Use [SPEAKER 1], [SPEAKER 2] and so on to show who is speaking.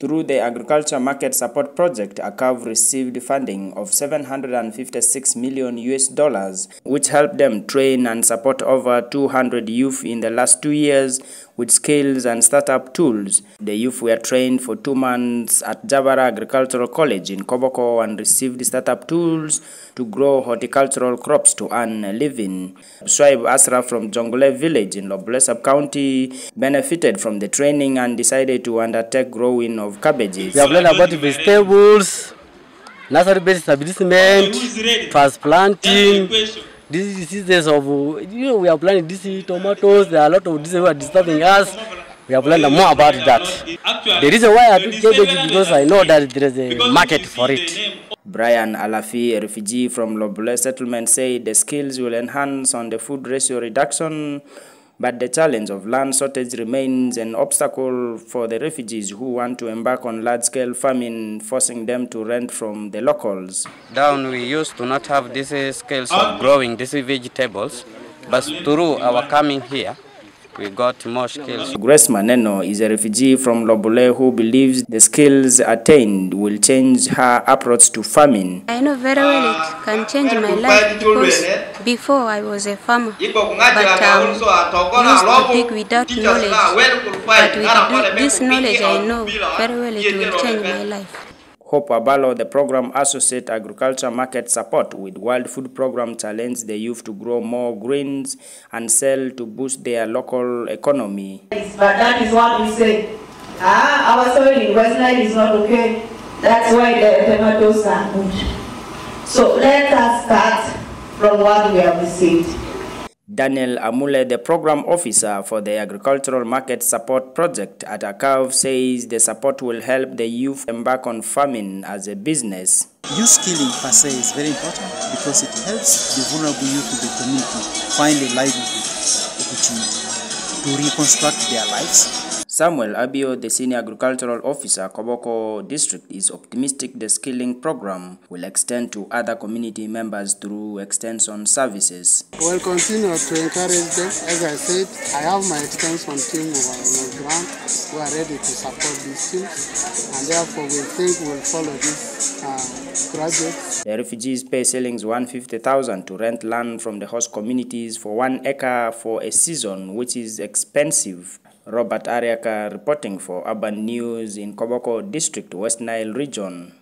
[SPEAKER 1] Through the Agriculture Market Support Project, ACAV received funding of 756 million US dollars, which helped them train and support over 200 youth in the last two years with skills and startup tools. The youth were trained for two months at Jabara Agricultural College in Koboko and received startup tools to grow horticultural crops to earn a living. Swaib Asra from Jongole village in Lobule sub-county benefited from the training and decided to undertake growing of cabbages.
[SPEAKER 2] We have learned about vegetables, nursery based establishment, transplanting, these diseases of, you know, we are planting these tomatoes, there are a lot of diseases who are disturbing us. We have learned more about that. The reason why I do cabbage is because I know that there is a market for it.
[SPEAKER 1] Brian Alafi, a refugee from Lobule settlement, said the skills will enhance on the food ratio reduction, but the challenge of land shortage remains an obstacle for the refugees who want to embark on large-scale farming, forcing them to rent from the locals.
[SPEAKER 3] Down we used to not have these scales of growing these vegetables, but through our coming here, we got more skills.
[SPEAKER 1] Grace Maneno is a refugee from Lobule who believes the skills attained will change her approach to farming.
[SPEAKER 4] I know very well it can change my life because before I was a farmer, but um, used to pick without knowledge. But with this knowledge, I know very well it will change my life.
[SPEAKER 1] Hope Abalo, the program associate agriculture market support with World Food Program challenged the youth to grow more greens and sell to boost their local economy.
[SPEAKER 5] But that is what we say. Ah, our soil in West Nile is not okay. That's why the tomatoes are good. So let us start from what we have received.
[SPEAKER 1] Daniel Amule, the program officer for the Agricultural Market Support Project at ACAV, says the support will help the youth embark on farming as a business.
[SPEAKER 6] Youth skilling per se is very important because it helps the vulnerable youth in the community find a livelihood opportunity to reconstruct their lives
[SPEAKER 1] Samuel Abio, the Senior Agricultural Officer, Koboko District, is optimistic the skilling program will extend to other community members through extension services.
[SPEAKER 7] We'll continue to encourage them. As I said, I have my extension team on the ground who are ready to support these teams, and therefore we think we'll follow this uh, project.
[SPEAKER 1] The refugees pay shillings 150,000 to rent land from the host communities for one acre for a season, which is expensive. Robert Ariaka reporting for Urban News in Koboko District, West Nile Region.